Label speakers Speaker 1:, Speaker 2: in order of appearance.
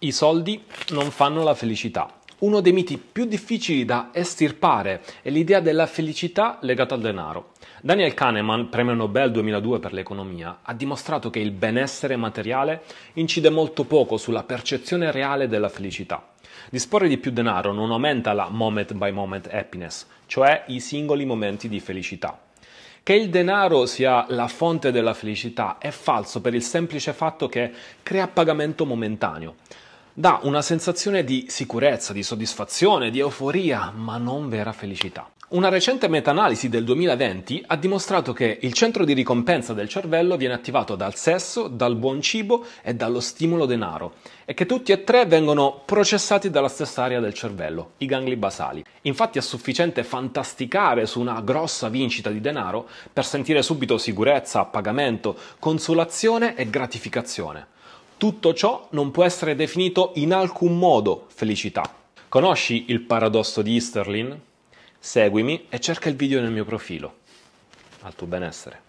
Speaker 1: I soldi non fanno la felicità. Uno dei miti più difficili da estirpare è l'idea della felicità legata al denaro. Daniel Kahneman, premio Nobel 2002 per l'economia, ha dimostrato che il benessere materiale incide molto poco sulla percezione reale della felicità. Disporre di più denaro non aumenta la moment by moment happiness, cioè i singoli momenti di felicità. Che il denaro sia la fonte della felicità è falso per il semplice fatto che crea pagamento momentaneo dà una sensazione di sicurezza, di soddisfazione, di euforia, ma non vera felicità. Una recente meta-analisi del 2020 ha dimostrato che il centro di ricompensa del cervello viene attivato dal sesso, dal buon cibo e dallo stimolo denaro e che tutti e tre vengono processati dalla stessa area del cervello, i gangli basali. Infatti è sufficiente fantasticare su una grossa vincita di denaro per sentire subito sicurezza, pagamento, consolazione e gratificazione. Tutto ciò non può essere definito in alcun modo felicità. Conosci il paradosso di Easterlin? Seguimi e cerca il video nel mio profilo. Al tuo benessere.